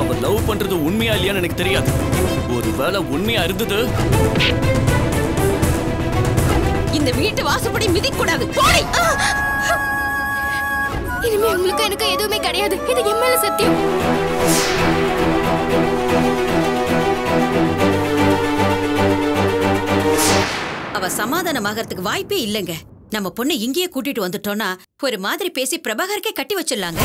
அவ லவ் பண்றது உண்மையா இல்லையான்னு எனக்கு தெரியாது. ஒருவேளை உண்மையா இருந்தது? இந்த வீட்டு வாசப்படி மிதிக்க கூடாது போடி! இனிமே உங்களுக்கு எனக்கு எதுவுமே கிடையாது. இது என் சத்தியம். அவ சமாதானமாகறதுக்கு வாய்ப்பே இல்லைங்க. நம்ம பொண்ணை இங்கேயே கூட்டிட்டு வந்துட்டோம்னா ஒரு மாதிரி பேசி பிரபாகருக்கே கட்டி வச்சிடலாங்க.